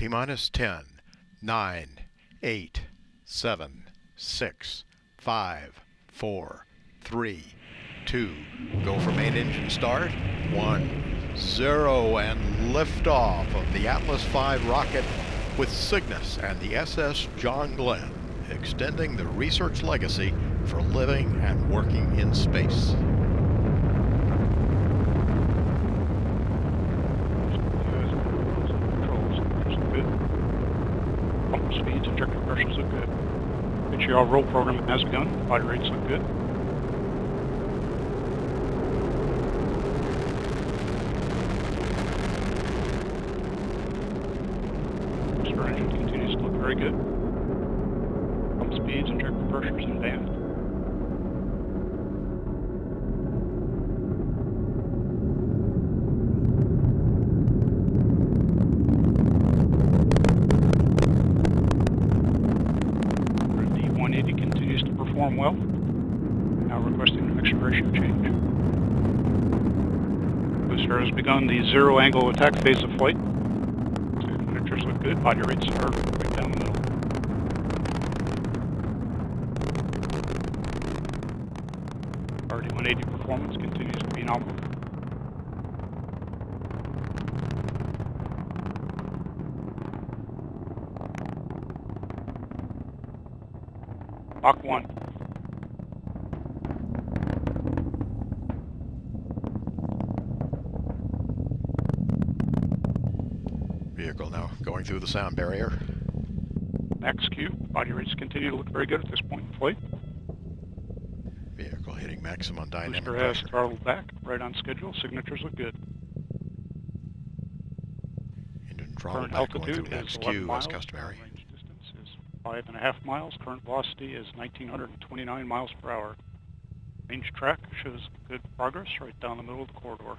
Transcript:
T minus 10, 9, 8, 7, 6, 5, 4, 3, 2. Go for main engine start. 1, 0, and liftoff of the Atlas V rocket with Cygnus and the SS John Glenn, extending the research legacy for living and working in space. Speeds and injector pressures look good. HER roll program has begun. Body rates look good. Booster engine continues to look very good. Pump speeds and injector pressures in band. D180 continues to perform well. Now requesting mixture ratio change. Booster has begun the zero angle attack phase of flight. Signatures look good. Body rates are right down the middle. RD180 performance continues to be nominal. Mach 1. Vehicle now going through the sound barrier. Max Q. Body rates continue to look very good at this point in flight. Vehicle hitting maximum dynamic Booster has throttled back, right on schedule. Signatures look good. Engine throttle Current back going through 11 miles. as customary. Range distance is five and a half miles. Current velocity is 1,929 miles per hour. Range track shows good progress right down the middle of the corridor.